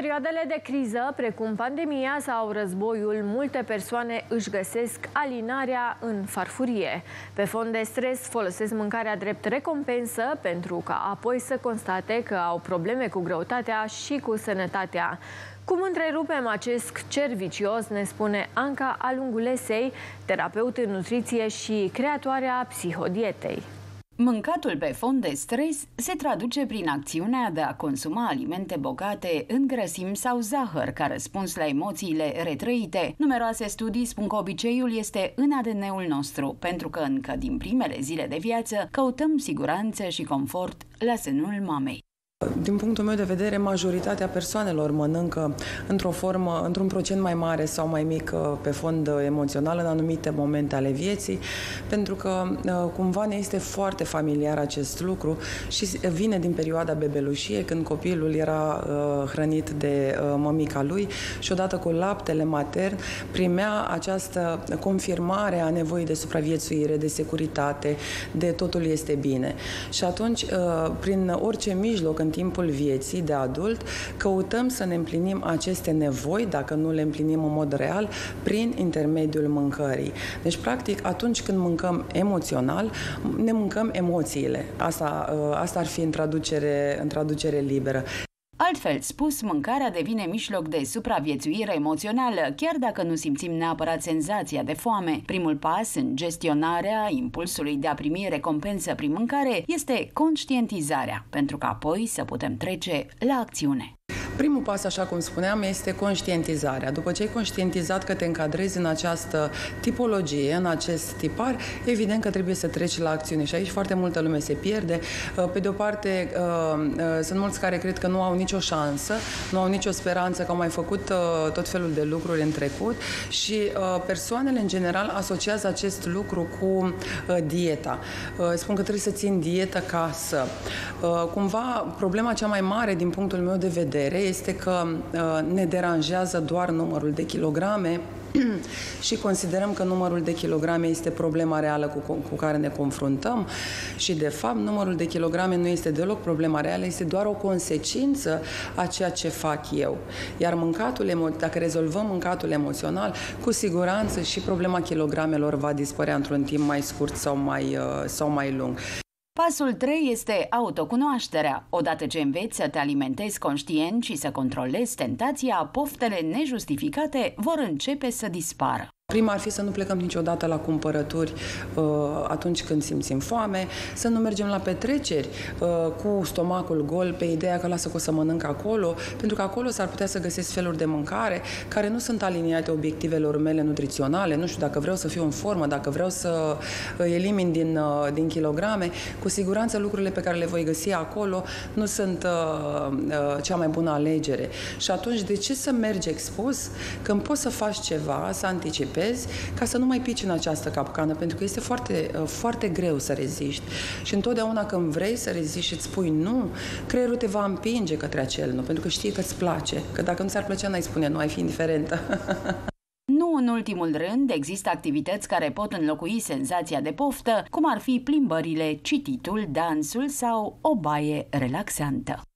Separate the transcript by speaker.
Speaker 1: perioadele de criză, precum pandemia sau războiul, multe persoane își găsesc alinarea în farfurie. Pe fond de stres folosesc mâncarea drept recompensă pentru ca apoi să constate că au probleme cu greutatea și cu sănătatea. Cum întrerupem acest cer vicios, ne spune Anca Alungulesei, terapeut în nutriție și creatoarea psihodietei.
Speaker 2: Mâncatul pe fond de stres se traduce prin acțiunea de a consuma alimente bogate în grăsimi sau zahăr ca răspuns la emoțiile retrăite. Numeroase studii spun că obiceiul este în ADN-ul nostru, pentru că încă din primele zile de viață căutăm siguranță și confort la senul mamei.
Speaker 3: Din punctul meu de vedere, majoritatea persoanelor mănâncă într-o formă, într-un procent mai mare sau mai mic uh, pe fond emoțional în anumite momente ale vieții, pentru că uh, cumva ne este foarte familiar acest lucru și vine din perioada bebelușie, când copilul era uh, hrănit de mămica lui și odată cu laptele matern primea această confirmare a nevoii de supraviețuire, de securitate, de totul este bine. Și atunci, prin orice mijloc, în timpul vieții de adult, căutăm să ne împlinim aceste nevoi, dacă nu le împlinim în mod real, prin intermediul mâncării. Deci, practic, atunci când mâncăm emoțional, ne mâncăm emoțiile. Asta, ă, asta ar fi în traducere, în traducere liberă.
Speaker 2: Altfel spus, mâncarea devine mijloc de supraviețuire emoțională, chiar dacă nu simțim neapărat senzația de foame. Primul pas în gestionarea impulsului de a primi recompensă prin mâncare este conștientizarea, pentru că apoi să putem trece la acțiune.
Speaker 3: Primul pas, așa cum spuneam, este conștientizarea. După ce ai conștientizat că te încadrezi în această tipologie, în acest tipar, evident că trebuie să treci la acțiune. Și aici foarte multă lume se pierde. Uh, pe de o parte, uh, uh, sunt mulți care cred că nu au nicio șansă, nu au nicio speranță, că au mai făcut tot felul de lucruri în trecut și persoanele, în general, asociază acest lucru cu dieta. Spun că trebuie să țin dietă ca să. Cumva, problema cea mai mare, din punctul meu de vedere, este că uh, ne deranjează doar numărul de kilograme și considerăm că numărul de kilograme este problema reală cu, cu care ne confruntăm și, de fapt, numărul de kilograme nu este deloc problema reală, este doar o consecință a ceea ce fac eu. Iar mâncatul, dacă rezolvăm mâncatul emoțional, cu siguranță și problema kilogramelor va dispărea într-un timp mai scurt sau mai, uh, sau mai lung.
Speaker 2: Pasul 3 este autocunoașterea. Odată ce înveți să te alimentezi conștient și să controlezi tentația, poftele nejustificate vor începe să dispară.
Speaker 3: Prima ar fi să nu plecăm niciodată la cumpărături uh, atunci când simțim foame, să nu mergem la petreceri uh, cu stomacul gol pe ideea că lasă că o să mănânc acolo, pentru că acolo s-ar putea să găsesc feluri de mâncare care nu sunt aliniate obiectivelor mele nutriționale. Nu știu, dacă vreau să fiu în formă, dacă vreau să uh, elimin din, uh, din kilograme, cu siguranță lucrurile pe care le voi găsi acolo nu sunt uh, uh, cea mai bună alegere. Și atunci, de ce să mergi expus când poți să faci ceva, să anticipi anticipezi ca să nu mai pici în această capcană, pentru că este foarte, uh, foarte greu să reziști. Și întotdeauna când vrei să reziști și îți spui nu, creierul te va împinge către acel nu, pentru că știi că îți place. Că dacă nu ți-ar plăcea, n-ai spune nu, ai fi indiferentă.
Speaker 2: Nu în ultimul rând, există activități care pot înlocui senzația de poftă, cum ar fi plimbările, cititul, dansul sau o baie relaxantă.